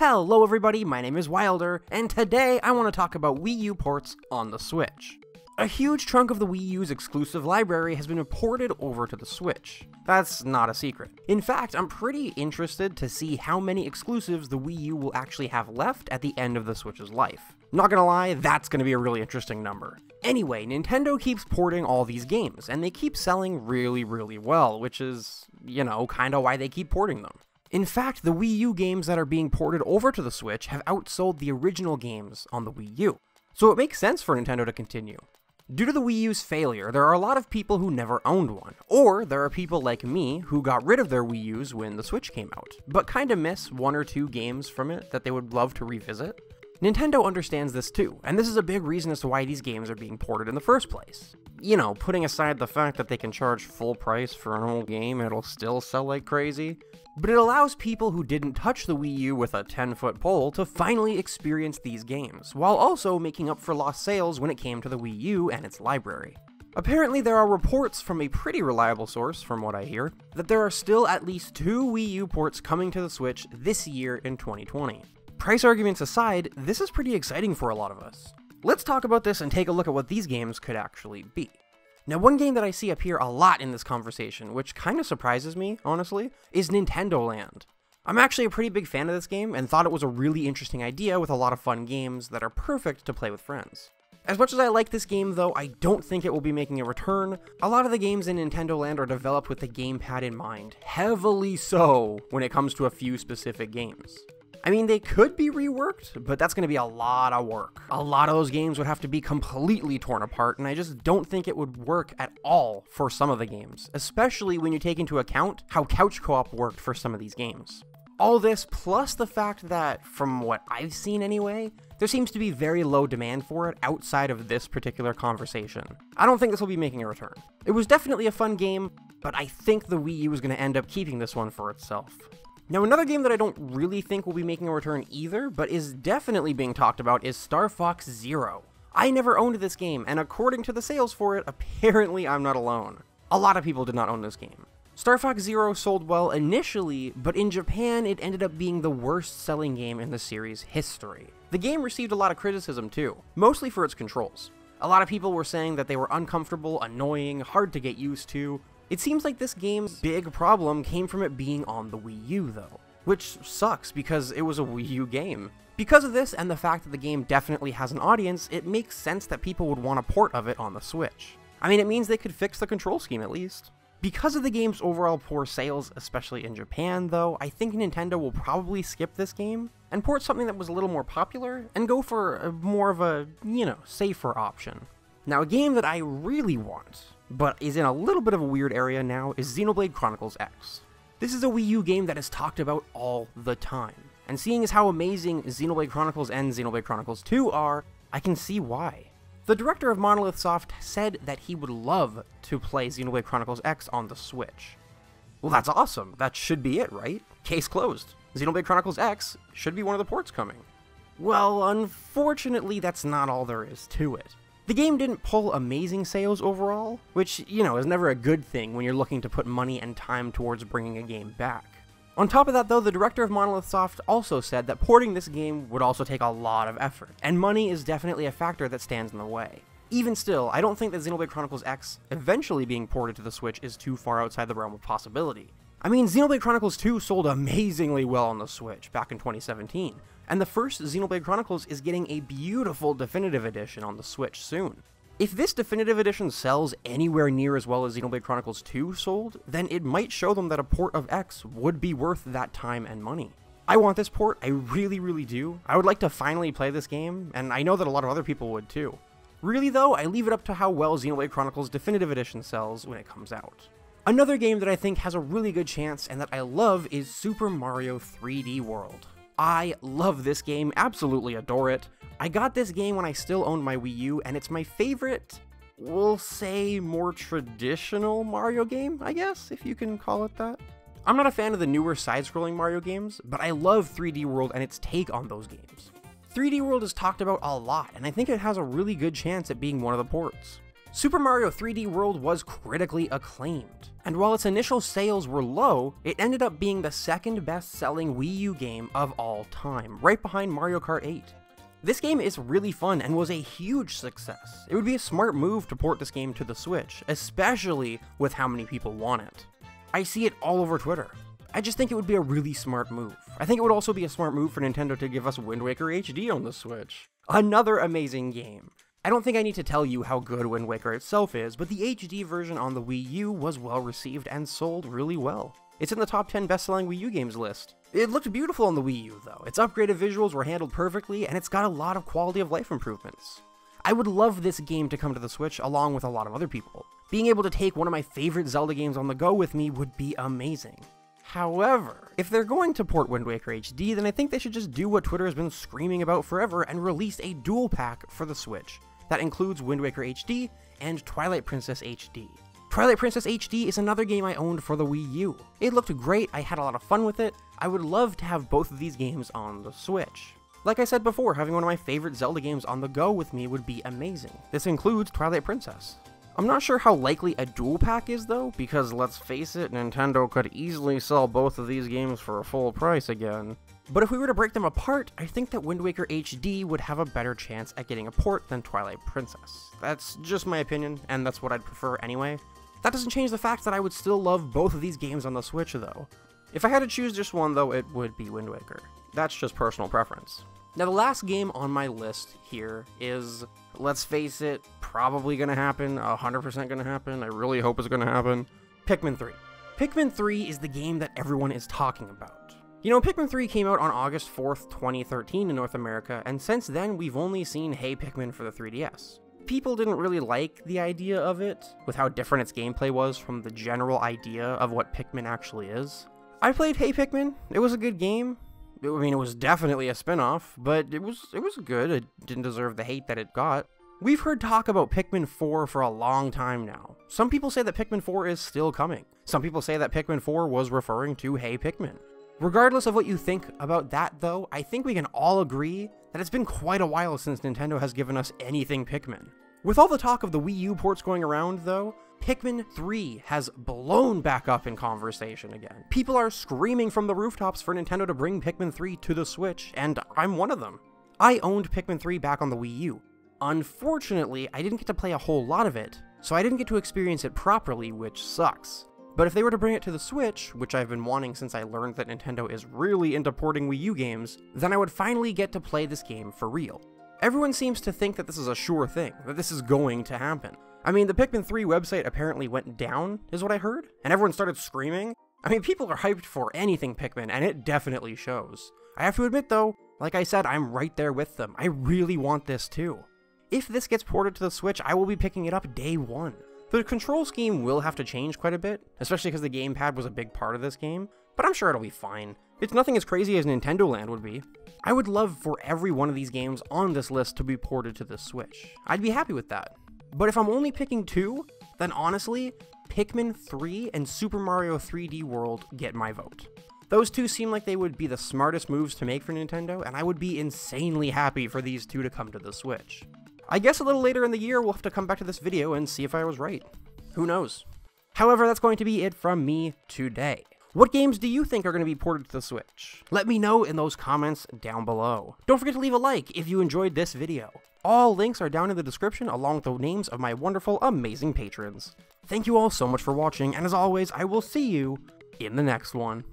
Hello everybody, my name is Wilder, and today I want to talk about Wii U ports on the Switch. A huge chunk of the Wii U's exclusive library has been ported over to the Switch. That's not a secret. In fact, I'm pretty interested to see how many exclusives the Wii U will actually have left at the end of the Switch's life. Not gonna lie, that's gonna be a really interesting number. Anyway, Nintendo keeps porting all these games, and they keep selling really, really well, which is, you know, kinda why they keep porting them. In fact, the Wii U games that are being ported over to the Switch have outsold the original games on the Wii U. So it makes sense for Nintendo to continue. Due to the Wii U's failure, there are a lot of people who never owned one, or there are people like me who got rid of their Wii U's when the Switch came out, but kinda miss one or two games from it that they would love to revisit. Nintendo understands this too, and this is a big reason as to why these games are being ported in the first place. You know, putting aside the fact that they can charge full price for an old game it'll still sell like crazy, but it allows people who didn't touch the Wii U with a 10 foot pole to finally experience these games, while also making up for lost sales when it came to the Wii U and its library. Apparently, there are reports from a pretty reliable source, from what I hear, that there are still at least two Wii U ports coming to the Switch this year in 2020. Price arguments aside, this is pretty exciting for a lot of us. Let's talk about this and take a look at what these games could actually be. Now, one game that I see appear a lot in this conversation, which kind of surprises me, honestly, is Nintendo Land. I'm actually a pretty big fan of this game and thought it was a really interesting idea with a lot of fun games that are perfect to play with friends. As much as I like this game though, I don't think it will be making a return. A lot of the games in Nintendo Land are developed with the gamepad in mind, heavily so when it comes to a few specific games. I mean, they could be reworked, but that's going to be a lot of work. A lot of those games would have to be completely torn apart, and I just don't think it would work at all for some of the games, especially when you take into account how couch co op worked for some of these games. All this, plus the fact that, from what I've seen anyway, there seems to be very low demand for it outside of this particular conversation. I don't think this will be making a return. It was definitely a fun game, but I think the Wii U is going to end up keeping this one for itself. Now, another game that I don't really think will be making a return either, but is definitely being talked about, is Star Fox Zero. I never owned this game, and according to the sales for it, apparently I'm not alone. A lot of people did not own this game. Star Fox Zero sold well initially, but in Japan it ended up being the worst selling game in the series' history. The game received a lot of criticism too, mostly for its controls. A lot of people were saying that they were uncomfortable, annoying, hard to get used to, it seems like this game's big problem came from it being on the Wii U, though. Which sucks, because it was a Wii U game. Because of this, and the fact that the game definitely has an audience, it makes sense that people would want a port of it on the Switch. I mean, it means they could fix the control scheme at least. Because of the game's overall poor sales, especially in Japan, though, I think Nintendo will probably skip this game and port something that was a little more popular and go for more of a, you know, safer option. Now, a game that I really want but is in a little bit of a weird area now, is Xenoblade Chronicles X. This is a Wii U game that is talked about all the time, and seeing as how amazing Xenoblade Chronicles and Xenoblade Chronicles 2 are, I can see why. The director of Monolith Soft said that he would love to play Xenoblade Chronicles X on the Switch. Well, that's awesome. That should be it, right? Case closed. Xenoblade Chronicles X should be one of the ports coming. Well, unfortunately, that's not all there is to it. The game didn't pull amazing sales overall, which, you know, is never a good thing when you're looking to put money and time towards bringing a game back. On top of that though, the director of Monolith Soft also said that porting this game would also take a lot of effort, and money is definitely a factor that stands in the way. Even still, I don't think that Xenoblade Chronicles X eventually being ported to the Switch is too far outside the realm of possibility. I mean, Xenoblade Chronicles 2 sold amazingly well on the Switch back in 2017, and the first Xenoblade Chronicles is getting a beautiful definitive edition on the Switch soon. If this definitive edition sells anywhere near as well as Xenoblade Chronicles 2 sold, then it might show them that a port of X would be worth that time and money. I want this port, I really, really do. I would like to finally play this game, and I know that a lot of other people would too. Really though, I leave it up to how well Xenoblade Chronicles Definitive Edition sells when it comes out. Another game that I think has a really good chance and that I love is Super Mario 3D World. I love this game, absolutely adore it. I got this game when I still owned my Wii U, and it's my favorite, we'll say, more traditional Mario game, I guess, if you can call it that. I'm not a fan of the newer side-scrolling Mario games, but I love 3D World and its take on those games. 3D World is talked about a lot, and I think it has a really good chance at being one of the ports. Super Mario 3D World was critically acclaimed, and while its initial sales were low, it ended up being the second best selling Wii U game of all time, right behind Mario Kart 8. This game is really fun and was a huge success. It would be a smart move to port this game to the Switch, especially with how many people want it. I see it all over Twitter. I just think it would be a really smart move. I think it would also be a smart move for Nintendo to give us Wind Waker HD on the Switch. Another amazing game. I don't think I need to tell you how good Wind Waker itself is, but the HD version on the Wii U was well received and sold really well. It's in the top 10 best-selling Wii U games list. It looked beautiful on the Wii U though, its upgraded visuals were handled perfectly, and it's got a lot of quality of life improvements. I would love this game to come to the Switch along with a lot of other people. Being able to take one of my favorite Zelda games on the go with me would be amazing. However, if they're going to port Wind Waker HD, then I think they should just do what Twitter has been screaming about forever and release a dual pack for the Switch that includes Wind Waker HD and Twilight Princess HD. Twilight Princess HD is another game I owned for the Wii U. It looked great, I had a lot of fun with it, I would love to have both of these games on the Switch. Like I said before, having one of my favorite Zelda games on the go with me would be amazing. This includes Twilight Princess. I'm not sure how likely a dual pack is though, because let's face it, Nintendo could easily sell both of these games for a full price again. But if we were to break them apart, I think that Wind Waker HD would have a better chance at getting a port than Twilight Princess. That's just my opinion, and that's what I'd prefer anyway. That doesn't change the fact that I would still love both of these games on the Switch though. If I had to choose just one though, it would be Wind Waker. That's just personal preference. Now the last game on my list here is, let's face it, probably gonna happen, 100% gonna happen, I really hope it's gonna happen, Pikmin 3. Pikmin 3 is the game that everyone is talking about. You know, Pikmin 3 came out on August 4th, 2013 in North America, and since then we've only seen Hey Pikmin for the 3DS. People didn't really like the idea of it, with how different its gameplay was from the general idea of what Pikmin actually is. I played Hey Pikmin, it was a good game. I mean, it was definitely a spin-off, but it was it was good. It didn't deserve the hate that it got. We've heard talk about Pikmin 4 for a long time now. Some people say that Pikmin 4 is still coming. Some people say that Pikmin 4 was referring to Hey Pikmin. Regardless of what you think about that, though, I think we can all agree that it's been quite a while since Nintendo has given us anything Pikmin. With all the talk of the Wii U ports going around, though, Pikmin 3 has blown back up in conversation again. People are screaming from the rooftops for Nintendo to bring Pikmin 3 to the Switch, and I'm one of them. I owned Pikmin 3 back on the Wii U. Unfortunately, I didn't get to play a whole lot of it, so I didn't get to experience it properly, which sucks. But if they were to bring it to the Switch, which I've been wanting since I learned that Nintendo is really into porting Wii U games, then I would finally get to play this game for real. Everyone seems to think that this is a sure thing, that this is going to happen. I mean, the Pikmin 3 website apparently went down, is what I heard, and everyone started screaming. I mean, people are hyped for anything Pikmin, and it definitely shows. I have to admit though, like I said, I'm right there with them. I really want this too. If this gets ported to the Switch, I will be picking it up day one. The control scheme will have to change quite a bit, especially because the gamepad was a big part of this game, but I'm sure it'll be fine. It's nothing as crazy as Nintendo Land would be. I would love for every one of these games on this list to be ported to the Switch. I'd be happy with that. But if I'm only picking two, then honestly, Pikmin 3 and Super Mario 3D World get my vote. Those two seem like they would be the smartest moves to make for Nintendo, and I would be insanely happy for these two to come to the Switch. I guess a little later in the year we'll have to come back to this video and see if I was right. Who knows? However, that's going to be it from me today. What games do you think are going to be ported to the Switch? Let me know in those comments down below. Don't forget to leave a like if you enjoyed this video. All links are down in the description along with the names of my wonderful, amazing patrons. Thank you all so much for watching, and as always, I will see you in the next one.